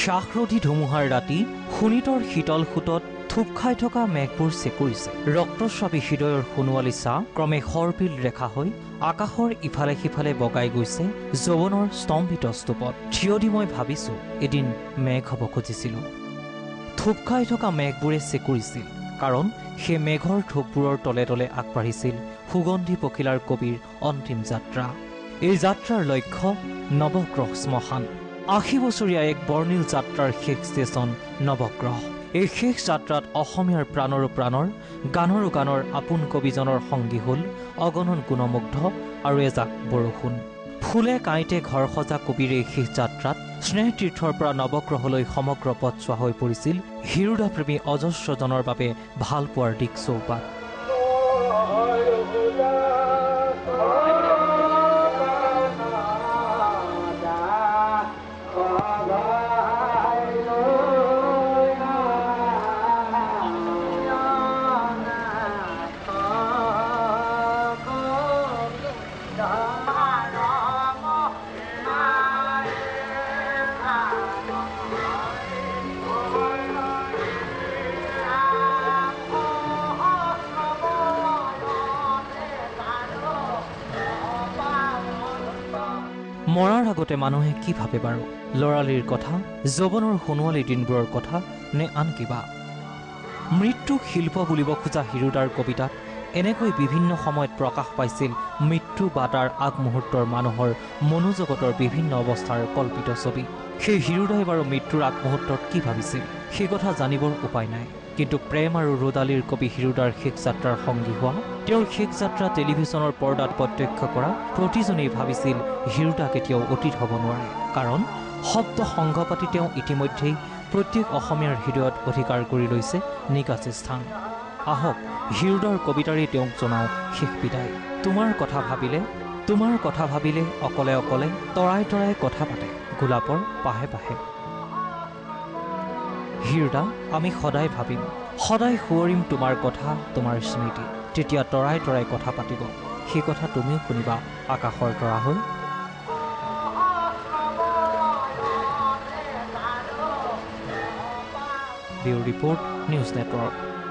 শ্বাসৰোধী ধুমুহাৰ ৰাতি শোণিতৰ শীতল সোঁতত থোপ খাই থকা মেঘবোৰ চেকুৰিছে। ৰক্তস্ৰাৱী হৃদয়ৰ সোণোৱালী চাহ ক্ৰমে সৰ্পিল ৰেখা হৈ আকাশৰ ইফালে সিফালে বগাই গৈছে যৌৱনৰ স্তম্ভিত স্তূপত। থিয় দি মই ভাবিছোঁ এদিন মেঘ হ'ব খুজিছিলোঁ। থোপ খাই থকা মেঘবোৰে চেকুৰিছিল কাৰণ সেই মেঘৰ থোপবোৰৰ তলে তলে আগবাঢ়িছিল সুগন্ধি পখিলাৰ কবিৰ অন্তিম যাত্ৰা। এই যাত্ৰাৰ লক্ষ্য নৱগ্ৰহ শ্মশান আশী বছৰীয়া এক বৰ্ণিল যাত্ৰাৰ শেষ ষ্টেচন নৱগ্ৰহ। এই শেষ যাত্ৰাত অসমীয়াৰ প্ৰাণৰো প্ৰাণৰ গানৰো গানৰ আপোন কবিজনৰ সংগী হ'ল অগণন গুণমুগ্ধ আৰু এজাক বৰষুণ। ফুলে কাঁইতে ঘৰ সজা কবিৰ এই শেষ যাত্ৰাত স্নেহতীৰ্থৰ পৰা নৱগ্ৰহলৈ সমগ্ৰ পথছোৱা হৈ পৰিছিল হিৰোদাপ্ৰেমী অজস্ৰজনৰ বাবে ভাল পোৱাৰ দিক চৌপাত। মৰাৰ আগতে মানুহে কি ভাবে বাৰু? ল'ৰালিৰ কথা যৌৱনৰ সোণোৱালী দিনবোৰৰ কথা নে আন কিবা? মৃত্যুক শিল্প বুলিব খোজা হিৰোদাৰ কবিতাত এনেকৈ বিভিন্ন সময়ত প্ৰকাশ পাইছিল মৃত্যু বা তাৰ আগমুহূৰ্তৰ মানুহৰ মনোজগতৰ বিভিন্ন অৱস্থাৰ কল্পিত ছবি। সেই হিৰোদাই বাৰু মৃত্যুৰ আগমুহূৰ্তত কি ভাবিছিল? সেই কথা জানিবৰ উপায় নাই। কিন্তু প্ৰেম আৰু ৰোদালিৰ কবি হিৰোদাৰ শেষ যাত্ৰাৰ সংগী হোৱা তেওঁৰ শেষ যাত্ৰা টেলিভিছনৰ পৰ্দাত প্ৰত্যক্ষ কৰা প্ৰতিজনেই ভাবিছিল হিৰোদা কেতিয়াও অতীত হ'ব নোৱাৰে। কাৰণ শব্দ সংঘ পাতি তেওঁ ইতিমধ্যেই প্ৰত্যেক অসমীয়াৰ হৃদয়ত অধিকাৰ কৰি লৈছে নিকাচি স্থান। আহক হিৰোদাৰ কবিতাৰেই তেওঁক জনাওঁ শেষ বিদায়। তোমাৰ কথা ভাবিলে তোমাৰ কথা ভাবিলে অকলে অকলে তৰাই তৰাই কথা পাতে গোলাপৰ পাহে পাহে। হিৰদা আমি সদায় ভাবিম সদায় সোঁৱৰিম তোমাৰ কথা তোমাৰ স্মৃতি। তেতিয়া তৰাই তৰাই কথা পাতিব। সেই কথা তুমিও শুনিবা আকাশৰ তৰা হৈ। Bureau report news network.